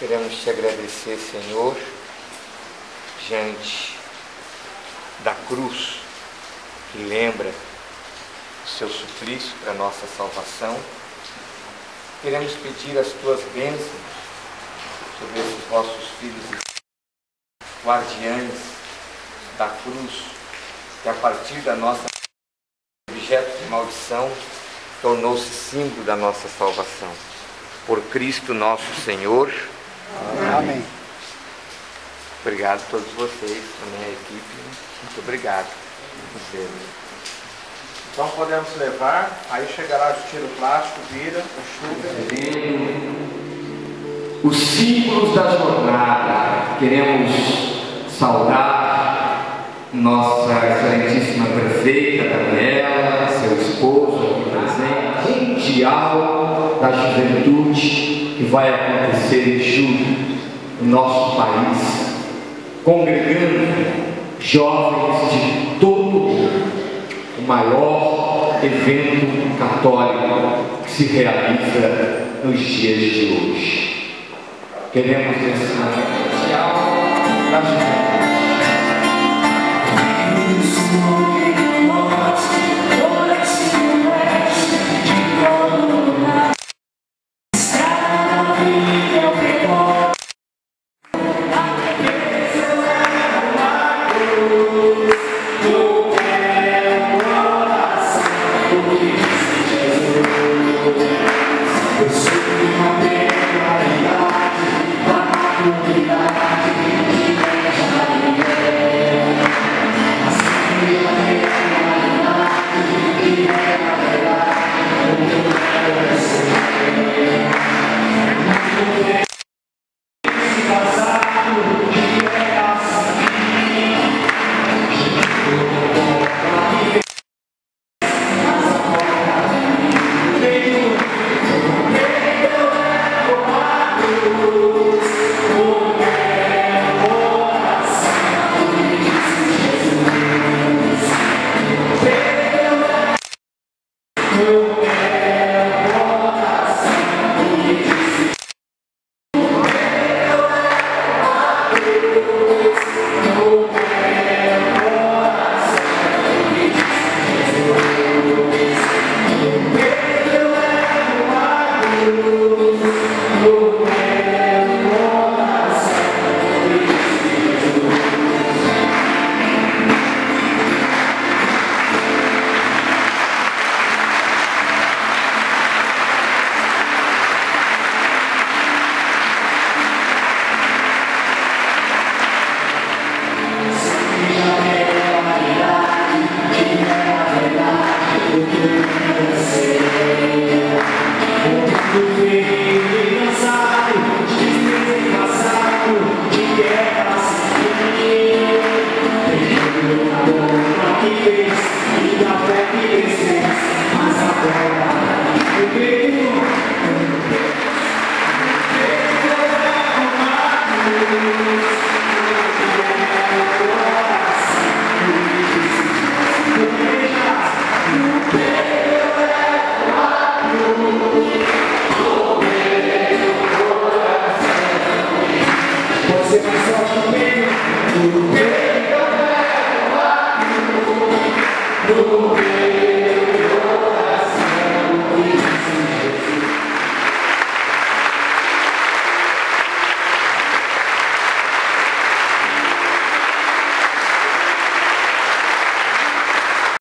Queremos te agradecer, Senhor, diante da cruz que lembra o seu suplício para nossa salvação. Queremos pedir as tuas bênçãos sobre esses vossos filhos guardiães da cruz, que a partir da nossa objeto de maldição tornou-se símbolo da nossa salvação. Por Cristo nosso Senhor. Amém. Obrigado a todos vocês, também a equipe. Muito obrigado. Então podemos levar, aí chegará o tiro plástico, vira, enxuga. Os símbolos da jornada, queremos saudar nossa excelentíssima prefeita Daniela, seu esposo aqui presente, mundial da juventude que vai acontecer em julho no nosso país, congregando jovens de todo o mundo, o maior evento católico que se realiza nos dias de hoje. Queremos esse mundial da juventude Christ. Obrigado.